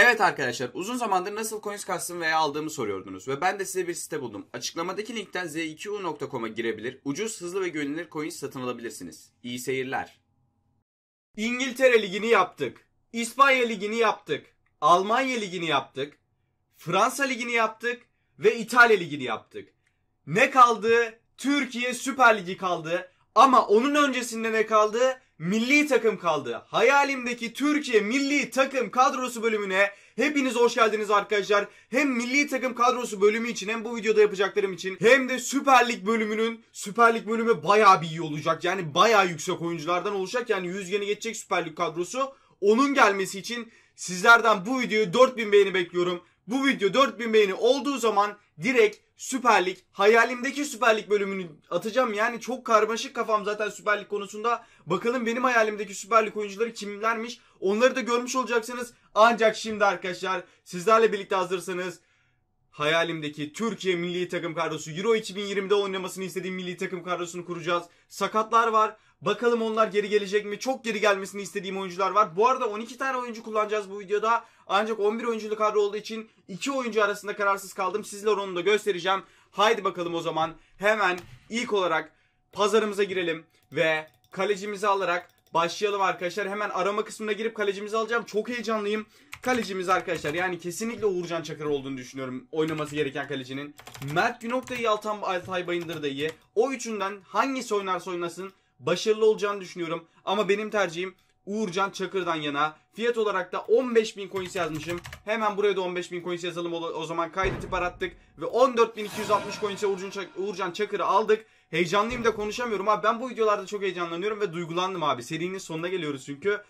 Evet arkadaşlar uzun zamandır nasıl coins kastım veya aldığımı soruyordunuz ve ben de size bir site buldum. Açıklamadaki linkten z2u.com'a girebilir, ucuz, hızlı ve güvenilir coins satın alabilirsiniz. İyi seyirler. İngiltere Ligi'ni yaptık. İspanya Ligi'ni yaptık. Almanya Ligi'ni yaptık. Fransa Ligi'ni yaptık. Ve İtalya Ligi'ni yaptık. Ne kaldı? Türkiye Süper Ligi kaldı. Ama onun öncesinde ne kaldı? Milli takım kaldı. Hayalimdeki Türkiye milli takım kadrosu bölümüne hepiniz hoş geldiniz arkadaşlar. Hem milli takım kadrosu bölümü için hem bu videoda yapacaklarım için hem de Süper Lig bölümünün Süper Lig bölümü bayağı bir iyi olacak. Yani bayağı yüksek oyunculardan olacak. Yani yüzgeni geçecek Süper Lig kadrosu. Onun gelmesi için sizlerden bu videoyu 4000 beğeni bekliyorum. Bu video 4000 beğeni olduğu zaman direkt Süper Lig, hayalimdeki Süper Lig bölümünü atacağım. Yani çok karmaşık kafam zaten Süper Lig konusunda. Bakalım benim hayalimdeki Süper Lig oyuncuları kimlermiş? Onları da görmüş olacaksınız. Ancak şimdi arkadaşlar sizlerle birlikte hazırsanız hayalimdeki Türkiye milli takım kadrosu Euro 2020'de oynamasını istediğim milli takım kadrosunu kuracağız. Sakatlar var. Bakalım onlar geri gelecek mi? Çok geri gelmesini istediğim oyuncular var. Bu arada 12 tane oyuncu kullanacağız bu videoda. Ancak 11 oyunculu kadro olduğu için 2 oyuncu arasında kararsız kaldım. Sizlere onu da göstereceğim. Haydi bakalım o zaman hemen ilk olarak pazarımıza girelim ve kalecimizi alarak başlayalım arkadaşlar. Hemen arama kısmına girip kalecimizi alacağım. Çok heyecanlıyım. Kalecimiz arkadaşlar yani kesinlikle Uğurcan Çakır olduğunu düşünüyorum oynaması gereken kalecinin. Mert Günok da iyi, Altan, Altay Bayındır da iyi. O üçünden hangisi oynarsa oynasın başarılı olacağını düşünüyorum. Ama benim tercihim Uğurcan Çakır'dan yana. Fiyat olarak da 15.000 coins yazmışım. Hemen buraya da 15.000 coins yazalım o zaman kaydetip arattık. Ve 14.260 coins'e Uğurcan, Çak Uğurcan Çakır'ı aldık. Heyecanlıyım da konuşamıyorum abi. Ben bu videolarda çok heyecanlanıyorum ve duygulandım abi. Serinin sonuna geliyoruz çünkü.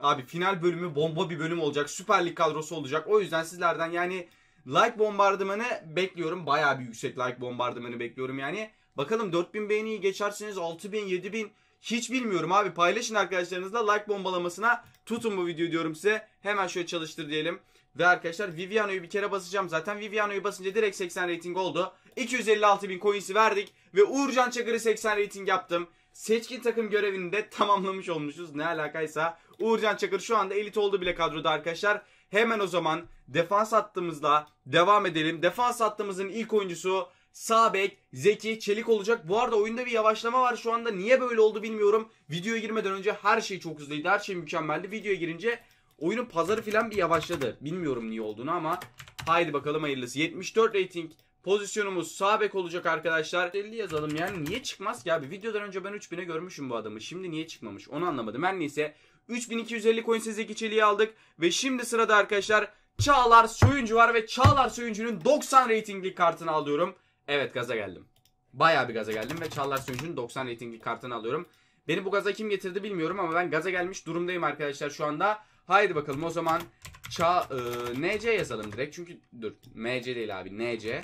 Abi final bölümü bomba bir bölüm olacak. Süper Lig kadrosu olacak. O yüzden sizlerden yani like bombardımanı bekliyorum. Baya bir yüksek like bombardımanı bekliyorum yani. Bakalım 4000 beğeniyi geçersiniz 6000 7000 hiç bilmiyorum abi paylaşın arkadaşlarınızla like bombalamasına tutun bu videoyu diyorum size. Hemen şöyle çalıştır diyelim. Ve arkadaşlar Viviano'yu bir kere basacağım. Zaten Viviano'yu basınca direkt 80 rating oldu. 256 bin coins'i verdik. Ve Uğurcan Çakır'ı 80 rating yaptım. Seçkin takım görevini de tamamlamış olmuşuz. Ne alakaysa. Uğurcan Çakır şu anda elit oldu bile kadroda arkadaşlar. Hemen o zaman defans hattımızla devam edelim. Defans hattımızın ilk oyuncusu Sağ bek Zeki Çelik olacak. Bu arada oyunda bir yavaşlama var şu anda. Niye böyle oldu bilmiyorum. Videoya girmeden önce her şey çok hızlıydı. Her şey mükemmeldi. Videoya girince oyunun pazarı falan bir yavaşladı. Bilmiyorum niye olduğunu ama haydi bakalım hayırlısı. 74 rating pozisyonumuz sağ bek olacak arkadaşlar. 50 yazalım yani niye çıkmaz ki abi? Videodan önce ben 3000'e görmüşüm bu adamı. Şimdi niye çıkmamış onu anlamadım. Her neyse 3250 coin Zeki Çelik'i aldık. Ve şimdi sırada arkadaşlar Çağlar Söyüncü var ve Çağlar Söyüncü'nün 90 ratingli kartını alıyorum. Evet gaza geldim. Baya bir gaza geldim ve Çağlar Söyüncü'nün 90 ratingli kartını alıyorum. Beni bu gaza kim getirdi bilmiyorum ama ben gaza gelmiş durumdayım arkadaşlar şu anda. Haydi bakalım o zaman Ça e, NC yazalım direkt. Çünkü dur MC değil abi NC.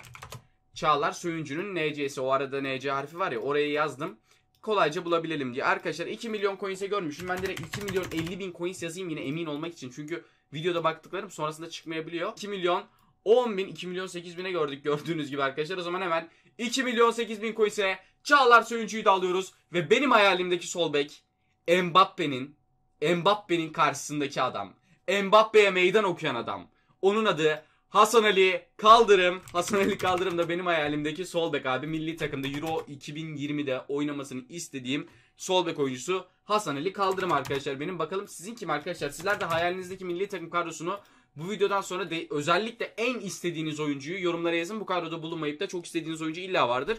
Çağlar Söyüncü'nün NC'si. O arada NC harfi var ya orayı yazdım. Kolayca bulabilelim diye. Arkadaşlar 2 milyon coins'e görmüşüm. Ben direkt 2 milyon 50 bin coins yazayım yine emin olmak için. Çünkü videoda baktıklarım sonrasında çıkmayabiliyor. 2 milyon 10 bin 2 milyon 8 bine gördük gördüğünüz gibi arkadaşlar. O zaman hemen 2 milyon 8 bin coins'e Çağlar Söyüncü'yü de alıyoruz. Ve benim hayalimdeki sol bek Mbappe'nin Mbappe'nin karşısındaki adam. Mbappe'ye meydan okuyan adam. Onun adı Hasan Ali Kaldırım. Hasan Ali Kaldırım da benim hayalimdeki sol bek abi. Milli takımda Euro 2020'de oynamasını istediğim sol bek oyuncusu Hasan Ali Kaldırım arkadaşlar. Benim bakalım sizin kim arkadaşlar? Sizler de hayalinizdeki milli takım kadrosunu bu videodan sonra de özellikle en istediğiniz oyuncuyu yorumlara yazın. Bu kadroda bulunmayıp da çok istediğiniz oyuncu illa vardır.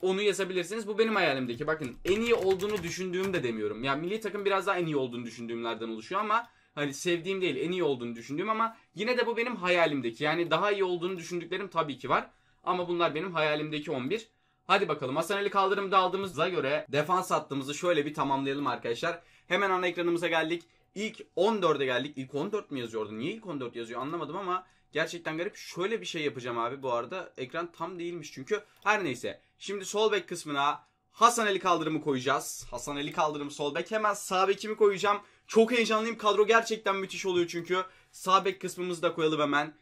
Onu yazabilirsiniz. Bu benim hayalimdeki. Bakın en iyi olduğunu düşündüğüm de demiyorum. Yani milli takım biraz daha en iyi olduğunu düşündüğümlerden oluşuyor ama hani sevdiğim değil en iyi olduğunu düşündüğüm ama yine de bu benim hayalimdeki. Yani daha iyi olduğunu düşündüklerim tabii ki var. Ama bunlar benim hayalimdeki 11. Hadi bakalım Hasan Ali kaldırımda aldığımıza göre defans hattımızı şöyle bir tamamlayalım arkadaşlar. Hemen ana ekranımıza geldik. İlk 14'e geldik. İlk 14 mi yazıyordu? Niye ilk 14 yazıyor anlamadım ama gerçekten garip. Şöyle bir şey yapacağım abi bu arada. Ekran tam değilmiş çünkü. Her neyse. Şimdi sol bek kısmına Hasan Ali Kaldırım'ı koyacağız. Hasan Ali Kaldırım sol bek. Hemen sağ bekimi koyacağım. Çok heyecanlıyım. Kadro gerçekten müthiş oluyor çünkü. Sağ bek kısmımızı da koyalım hemen.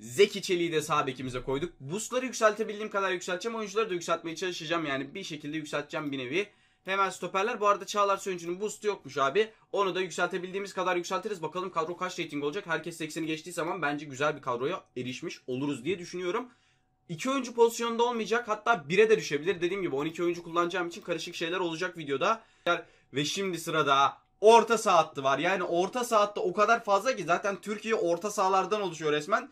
Zeki Çelik'i de sağ bekimize koyduk. Boostları yükseltebildiğim kadar yükselteceğim. Oyuncuları da yükseltmeye çalışacağım. Yani bir şekilde yükselteceğim bir nevi. Hemen stoperler. Bu arada Çağlar Söyüncü'nün boost'u yokmuş abi. Onu da yükseltebildiğimiz kadar yükseltiriz. Bakalım kadro kaç rating olacak. Herkes 80'i geçtiği zaman bence güzel bir kadroya erişmiş oluruz diye düşünüyorum. İki oyuncu pozisyonda olmayacak. Hatta 1'e de düşebilir. Dediğim gibi 12 oyuncu kullanacağım için karışık şeyler olacak videoda. Ve şimdi sırada orta saha var. Yani orta sahatta o kadar fazla ki zaten Türkiye orta sahalardan oluşuyor resmen.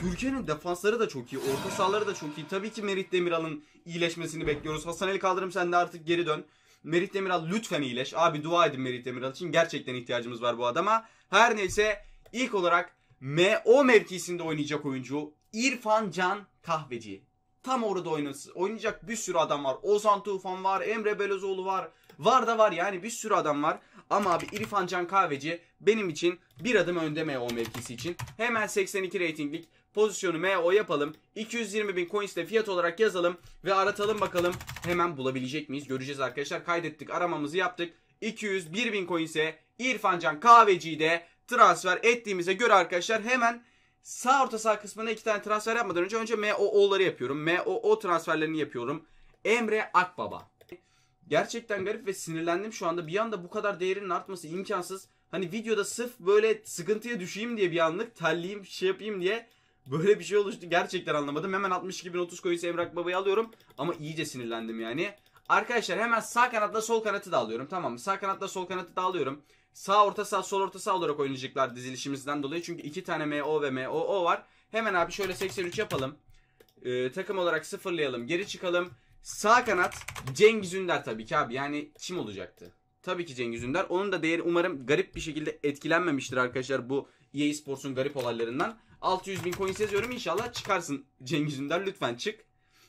Türkiye'nin defansları da çok iyi. Orta sahaları da çok iyi. Tabii ki Merit Demiral'ın iyileşmesini bekliyoruz. Hasan Ali Kaldırım sen de artık geri dön. Merit Demiral lütfen iyileş. Abi dua edin Merit Demiral için. Gerçekten ihtiyacımız var bu adama. Her neyse ilk olarak MO mevkisinde oynayacak oyuncu İrfan Can Kahveci. Tam orada oynasın. Oynayacak bir sürü adam var. Ozan Tufan var. Emre Belözoğlu var. Var da var yani bir sürü adam var. Ama abi İrfan Can Kahveci benim için bir adım önde MO mevkisi için. Hemen 82 reytinglik pozisyonu MO yapalım. 220 bin coins de fiyat olarak yazalım ve aratalım bakalım hemen bulabilecek miyiz? Göreceğiz arkadaşlar. Kaydettik aramamızı yaptık. 201 bin coins'e İrfan Can Kahveci'yi de transfer ettiğimize göre arkadaşlar hemen sağ orta sağ kısmına iki tane transfer yapmadan önce önce MOO'ları yapıyorum. MOO transferlerini yapıyorum. Emre Akbaba. Gerçekten garip ve sinirlendim şu anda. Bir anda bu kadar değerinin artması imkansız. Hani videoda sırf böyle sıkıntıya düşeyim diye bir anlık telleyeyim şey yapayım diye böyle bir şey oluştu. Gerçekten anlamadım. Hemen 62.030 coins Emrak Baba'yı alıyorum. Ama iyice sinirlendim yani. Arkadaşlar hemen sağ kanatla sol kanatı da alıyorum. Tamam? Sağ kanatla sol kanatı da alıyorum. Sağ orta sağ sol orta sağ olarak oynayacaklar dizilişimizden dolayı. Çünkü iki tane MO ve MOO var. Hemen abi şöyle 83 yapalım. Ee, takım olarak sıfırlayalım. Geri çıkalım. Sağ kanat Cengiz Ünder tabii ki abi. Yani kim olacaktı? Tabii ki Cengiz Ünder. Onun da değeri umarım garip bir şekilde etkilenmemiştir arkadaşlar bu EA Sports'un garip olaylarından. 600 bin coins yazıyorum. İnşallah çıkarsın Cengiz Ünder. Lütfen çık.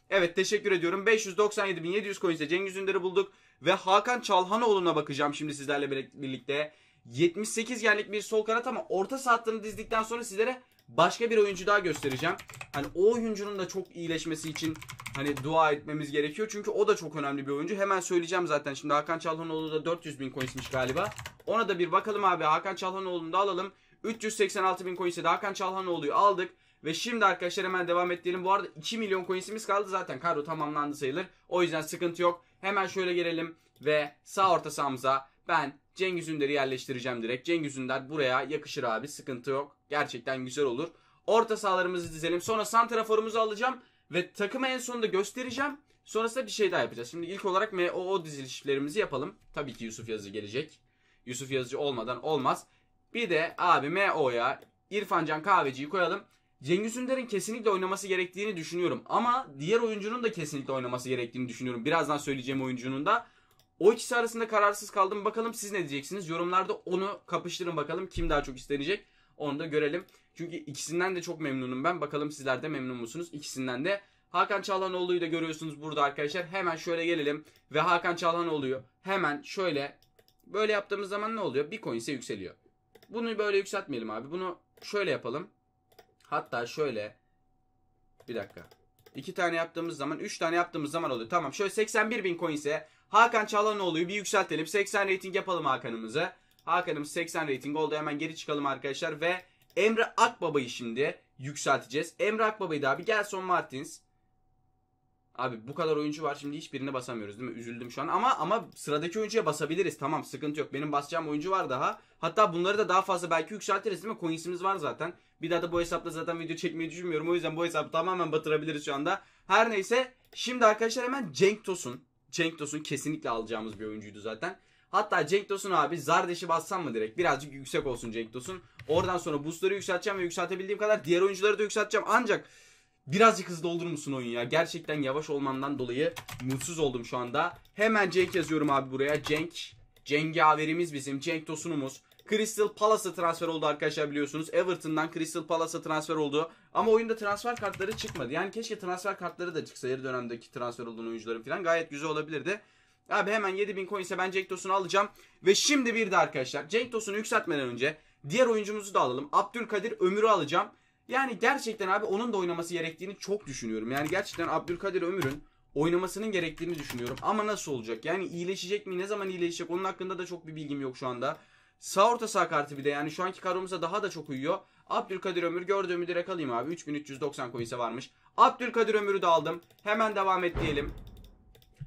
Evet teşekkür ediyorum. 597.700 coins'e Cengiz Ünder'i bulduk. Ve Hakan Çalhanoğlu'na bakacağım şimdi sizlerle birlikte. 78 yerlik bir sol kanat ama orta saatlerini dizdikten sonra sizlere başka bir oyuncu daha göstereceğim. Hani o oyuncunun da çok iyileşmesi için hani dua etmemiz gerekiyor. Çünkü o da çok önemli bir oyuncu. Hemen söyleyeceğim zaten. Şimdi Hakan Çalhanoğlu da 400 bin coinsmiş galiba. Ona da bir bakalım abi. Hakan Çalhanoğlu'nu da alalım. 386 bin coins'e de Hakan Çalhanoğlu'yu aldık. Ve şimdi arkadaşlar hemen devam edelim. Bu arada 2 milyon coins'imiz kaldı zaten. Kadro tamamlandı sayılır. O yüzden sıkıntı yok. Hemen şöyle gelelim ve sağ orta sahamıza ben Cengiz Ünder'i yerleştireceğim direkt. Cengiz Ünder buraya yakışır abi. Sıkıntı yok. Gerçekten güzel olur. Orta sahalarımızı dizelim. Sonra santraforumuzu alacağım ve takımı en sonunda göstereceğim. Sonrasında bir şey daha yapacağız. Şimdi ilk olarak MOO dizilişlerimizi yapalım. Tabii ki Yusuf Yazıcı gelecek. Yusuf Yazıcı olmadan olmaz. Bir de abi MO'ya İrfancan Kahveci'yi koyalım. Cengiz Ünder'in kesinlikle oynaması gerektiğini düşünüyorum. Ama diğer oyuncunun da kesinlikle oynaması gerektiğini düşünüyorum. Birazdan söyleyeceğim oyuncunun da. O ikisi arasında kararsız kaldım. Bakalım siz ne diyeceksiniz? Yorumlarda onu kapıştırın bakalım. Kim daha çok istenecek? Onu da görelim. Çünkü ikisinden de çok memnunum ben. Bakalım sizler de memnun musunuz? İkisinden de. Hakan Çalhanoğlu'yu da görüyorsunuz burada arkadaşlar. Hemen şöyle gelelim. Ve Hakan Çalhanoğlu'yu hemen şöyle böyle yaptığımız zaman ne oluyor? Bir coin'se yükseliyor. Bunu böyle yükseltmeyelim abi. Bunu şöyle yapalım. Hatta şöyle bir dakika. İki tane yaptığımız zaman, üç tane yaptığımız zaman oluyor. Tamam şöyle 81 bin coin ise Hakan Çalhanoğlu'yu bir yükseltelim. 80 rating yapalım Hakan'ımızı. Hakan'ımız 80 rating oldu. Hemen geri çıkalım arkadaşlar. Ve Emre Akbaba'yı şimdi yükselteceğiz. Emre Akbaba'yı da abi Gelson Martins. Abi bu kadar oyuncu var şimdi hiçbirine basamıyoruz değil mi? Üzüldüm şu an ama ama sıradaki oyuncuya basabiliriz. Tamam sıkıntı yok. Benim basacağım oyuncu var daha. Hatta bunları da daha fazla belki yükseltiriz değil mi? Coins'imiz var zaten. Bir daha da bu hesapla zaten video çekmeyi düşünmüyorum. O yüzden bu hesabı tamamen batırabiliriz şu anda. Her neyse şimdi arkadaşlar hemen Cenk Tosun. Cenk Tosun kesinlikle alacağımız bir oyuncuydu zaten. Hatta Cenk Tosun abi Zardeş'i bassam mı direkt? Birazcık yüksek olsun Cenk Tosun. Oradan sonra boostları yükselteceğim ve yükseltebildiğim kadar diğer oyuncuları da yükselteceğim. Ancak Birazcık hızlı olur musun oyun ya? Gerçekten yavaş olmandan dolayı mutsuz oldum şu anda. Hemen Cenk yazıyorum abi buraya. Cenk. Cengaverimiz bizim. Cenk Tosun'umuz. Crystal Palace'a transfer oldu arkadaşlar biliyorsunuz. Everton'dan Crystal Palace'a transfer oldu. Ama oyunda transfer kartları çıkmadı. Yani keşke transfer kartları da çıksa yarı dönemdeki transfer olduğun oyuncuların falan. Gayet güzel olabilirdi. Abi hemen 7000 coin ise ben Cenk Tosun'u alacağım. Ve şimdi bir de arkadaşlar Cenk Tosun'u yükseltmeden önce diğer oyuncumuzu da alalım. Abdülkadir Ömür'ü alacağım. Yani gerçekten abi onun da oynaması gerektiğini çok düşünüyorum. Yani gerçekten Abdülkadir Ömür'ün oynamasının gerektiğini düşünüyorum. Ama nasıl olacak? Yani iyileşecek mi? Ne zaman iyileşecek? Onun hakkında da çok bir bilgim yok şu anda. Sağ orta sağ kartı bir de yani şu anki kadromuza daha da çok uyuyor. Abdülkadir Ömür gördüğümü direkt alayım abi. 3390 coins'e varmış. Abdülkadir Ömür'ü de aldım. Hemen devam et diyelim.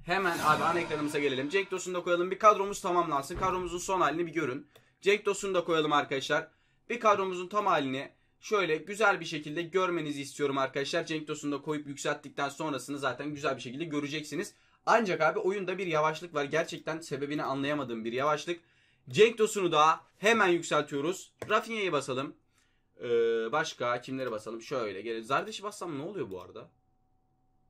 Hemen abi ana ekranımıza gelelim. Cenk Tosun'u da koyalım. Bir kadromuz tamamlansın. Kadromuzun son halini bir görün. Cenk Tosun'u da koyalım arkadaşlar. Bir kadromuzun tam halini şöyle güzel bir şekilde görmenizi istiyorum arkadaşlar. Cenk Tosun'u da koyup yükselttikten sonrasını zaten güzel bir şekilde göreceksiniz. Ancak abi oyunda bir yavaşlık var. Gerçekten sebebini anlayamadığım bir yavaşlık. Cenk Tosun'u da hemen yükseltiyoruz. Rafinha'yı basalım. Ee, başka kimleri basalım? Şöyle gelelim. Zardiş'i bassam ne oluyor bu arada?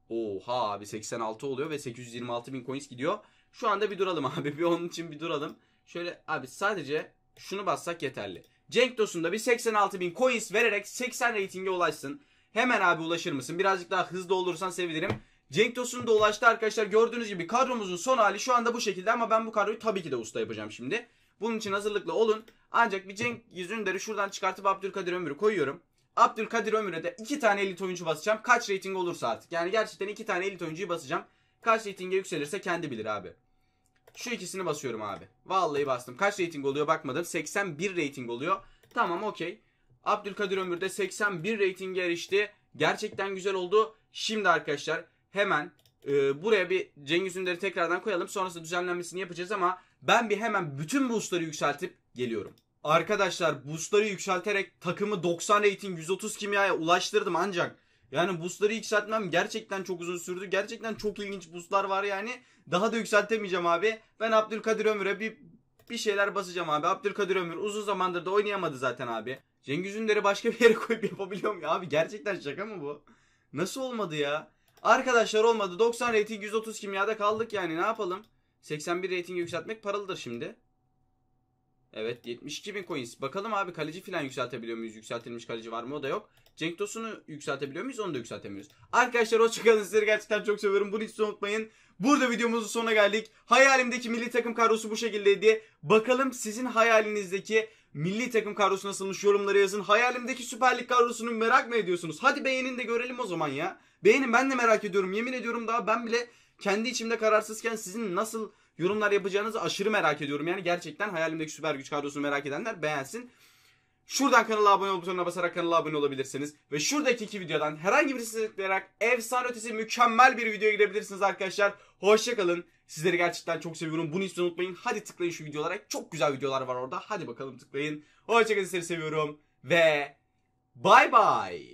Oha abi 86 oluyor ve 826 bin coins gidiyor. Şu anda bir duralım abi. Bir onun için bir duralım. Şöyle abi sadece şunu bassak yeterli. Cenk Tosun'da bir 86 bin coins vererek 80 reytinge ulaşsın. Hemen abi ulaşır mısın? Birazcık daha hızlı olursan sevinirim. Cenk Tosun ulaştı arkadaşlar. Gördüğünüz gibi kadromuzun son hali şu anda bu şekilde ama ben bu kadroyu tabii ki de usta yapacağım şimdi. Bunun için hazırlıklı olun. Ancak bir Cenk Yüzünder'i şuradan çıkartıp Abdülkadir Ömür'ü koyuyorum. Abdülkadir Ömür'e de iki tane elit oyuncu basacağım. Kaç reyting olursa artık. Yani gerçekten iki tane elit oyuncuyu basacağım. Kaç reytinge yükselirse kendi bilir abi. Şu ikisini basıyorum abi. Vallahi bastım. Kaç rating oluyor bakmadım. 81 rating oluyor. Tamam okey. Abdülkadir Ömür de 81 ratinge erişti. Gerçekten güzel oldu. Şimdi arkadaşlar hemen e, buraya bir Cengiz Ünder'i tekrardan koyalım. Sonrasında düzenlenmesini yapacağız ama ben bir hemen bütün boostları yükseltip geliyorum. Arkadaşlar boostları yükselterek takımı 90 rating 130 kimyaya ulaştırdım ancak yani boostları yükseltmem gerçekten çok uzun sürdü. Gerçekten çok ilginç boostlar var yani. Daha da yükseltemeyeceğim abi. Ben Abdülkadir Ömür'e bir bir şeyler basacağım abi. Abdülkadir Ömür uzun zamandır da oynayamadı zaten abi. Cengiz Ünder'i başka bir yere koyup yapabiliyorum ya abi. Gerçekten şaka mı bu? Nasıl olmadı ya? Arkadaşlar olmadı. 90 rating 130 kimyada kaldık yani ne yapalım? 81 rating yükseltmek paralıdır şimdi. Evet 72 bin coins. Bakalım abi kaleci falan yükseltebiliyor muyuz? Yükseltilmiş kaleci var mı? O da yok. Cenk Tosun'u yükseltebiliyor muyuz? Onu da yükseltemiyoruz. Arkadaşlar hoşçakalın. Sizleri gerçekten çok seviyorum. Bunu hiç unutmayın. Burada videomuzun sonuna geldik. Hayalimdeki milli takım kadrosu bu şekildeydi. Bakalım sizin hayalinizdeki milli takım kadrosu nasılmış yorumlara yazın. Hayalimdeki Süper Lig kadrosunu merak mı ediyorsunuz? Hadi beğenin de görelim o zaman ya. Beğenin ben de merak ediyorum. Yemin ediyorum daha ben bile kendi içimde kararsızken sizin nasıl yorumlar yapacağınızı aşırı merak ediyorum. Yani gerçekten hayalimdeki süper güç kadrosunu merak edenler beğensin. Şuradan kanala abone ol butonuna basarak kanala abone olabilirsiniz. Ve şuradaki iki videodan herhangi birisini tıklayarak efsane ötesi mükemmel bir videoya girebilirsiniz arkadaşlar. Hoşçakalın. Sizleri gerçekten çok seviyorum. Bunu hiç unutmayın. Hadi tıklayın şu videolara. Çok güzel videolar var orada. Hadi bakalım tıklayın. Hoşçakalın sizleri seviyorum. Ve bay bay.